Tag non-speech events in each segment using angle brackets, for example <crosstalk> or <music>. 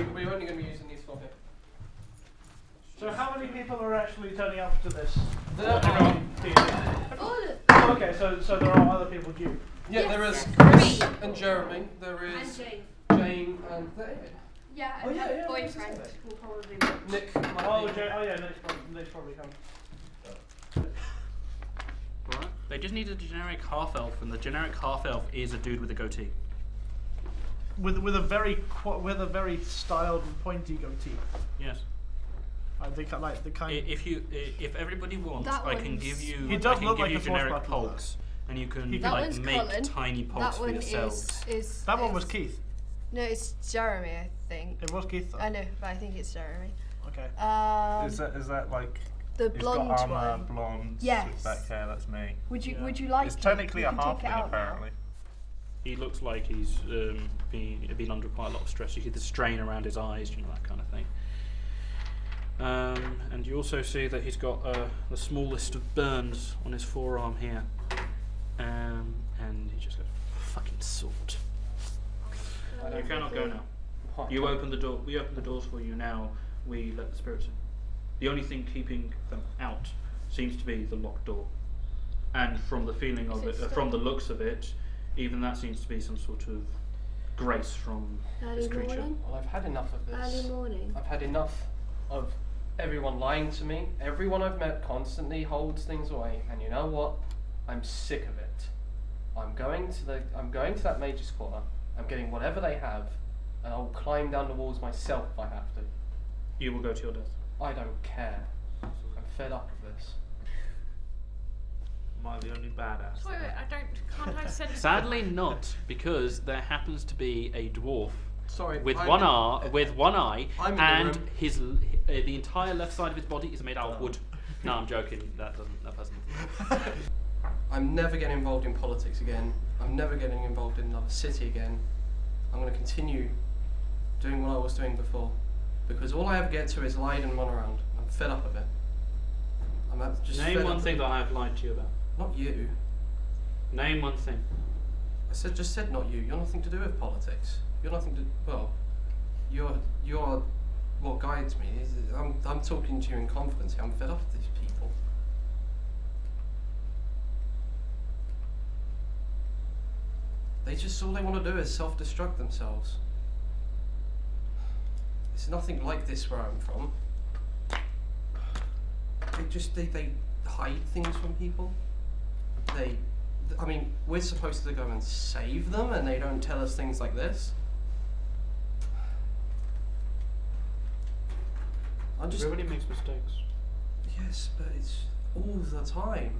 only going to be using these for him. So how many people are actually turning up to this? There are, Oh, okay, so so there are other people due. yeah, there is Yes. Chris and Jeremy. There is And Jane. Jane and there. Yeah, Oh, yeah, yeah, boyfriend will probably watch. Nick. Oh, might Oh, be- Jay, oh yeah, Nick's probably, Nick's probably coming. Right. They just need a generic half elf, and the generic half elf is a dude with a goatee. With with a very qu- with a very styled and pointy goatee. Yes. I think I like the I- kind. If you, i- if everybody wants, That I can one's- give you. He does I can look give like you a generic swashbuckler, pokes, and you can He That like one's make Colin. tiny pokes That for one yourselves. is is. that one is- was Keith. No, it's Jeremy, I think. It was Keith. Though. I know, but I think it's Jeremy. Okay. Um, is that is that like the he's blonde got armor, one. blonde, Yes. with back hair? That's me. Would you Yeah. Would you like? it's it? technically You a can take it halfling, out now. apparently. He looks like he's um, been been under quite a lot of stress. You see the strain around his eyes, you know that kind of thing. Um, and you also see that he's got uh, the smallest of burns on his forearm here. Um, and he just goes, "Fucking sword." You cannot go now. You open the door. We open the doors for you now. We let the spirits in. The only thing keeping them out seems to be the locked door, and from the feeling of it, it uh, from the looks of it, even that seems to be some sort of grace from this creature. morning. Well, I've had enough of this. Early morning. I've had enough of everyone lying to me. Everyone I've met constantly holds things away, and you know what? I'm sick of it. I'm going to the I'm going to that mage's quarter. I'm getting whatever they have, and I'll climb down the walls myself if I have to. You will go to your death. I don't care. I'm fed up of this. Am I the only badass? Wait, wait, I don't. Can't I <laughs> send? Sadly, not because there happens to be a dwarf Sorry. with I'm one in- eye, with one eye, I'm in the and room. his l- uh, the entire left side of his body is made out of wood. No, I'm joking. That doesn't. That doesn't. <laughs> I'm never getting involved in politics again. I'm never getting involved in another city again. I'm going to continue doing what I was doing before. Because all I ever get to is lied and run around. I'm fed up of it. I'm ab- just Name fed one up thing that I have lied to you about. Not you. Name one thing. I said just said not you. You're nothing to do with politics. You're nothing to well. You're you're what guides me. Is- I'm I'm talking to you in confidence. here. I'm fed up with these people. They just all they want to do is self-destruct themselves. It's nothing like this where I'm from. They just they, they hide things from people. They I mean, we're supposed to go and save them, and they don't tell us things like this. I'm just Everybody makes mistakes. yes, but it's all the time.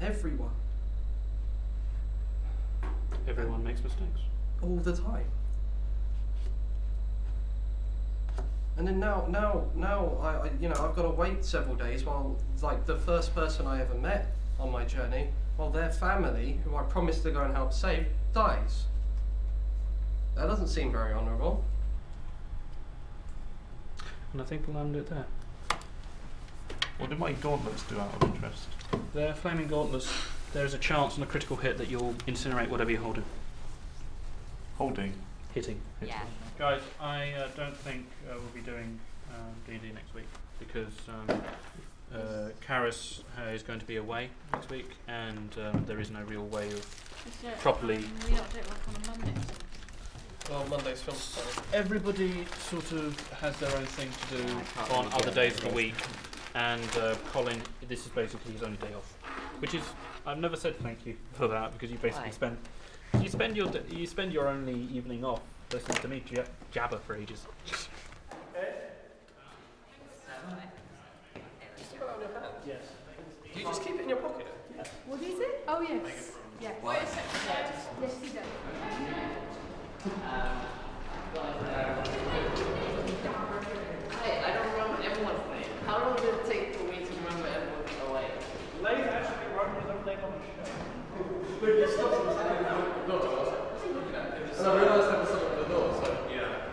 Everyone, Everyone makes mistakes. all the time. And then now, now, now, I, I, you know, I've got to wait several days while, like, the first person I ever met on my journey, while their family, who I promised to go and help save, dies. That doesn't seem very honourable. And I think we'll end it there. What do my gauntlets do out of interest? They're flaming gauntlets. There is a chance on a critical hit that you'll incinerate whatever you're holding. Holding. Hitting. Hitting. Yeah. Guys, I uh, don't think uh, we'll be doing um, D&D next week because um, uh, Karis uh, is going to be away next week, and um, there is no real way of Is it, Properly. Um, we not do it like on a Monday. Well, Monday's film study. Everybody sort of has their own thing to do on other days of the week, and uh, Colin, this is basically his only day off, which is I've never said thank you for that because you basically Why? spend you spend your d- you spend your only evening off listening to me j- jabber for ages. Yes. Do you just keep it in your pocket? Yes. What is it? Oh, yes. Yes. Wait a second. Yes, yes he does. Hey, I don't remember everyone's name. How long did it take for me to remember everyone's name? Leif actually wrote his own name on the show. Look, it's still supposed to be no, no, no. And I realised that was something on the door, so. Yeah.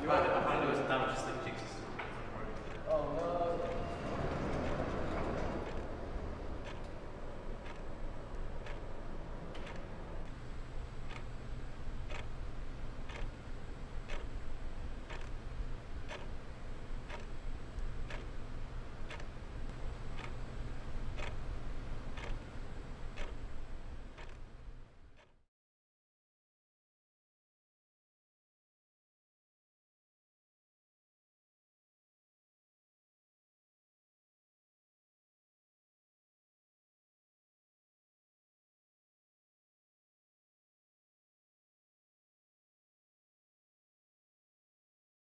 You might have to do as damage as the jigsaw. Oh no.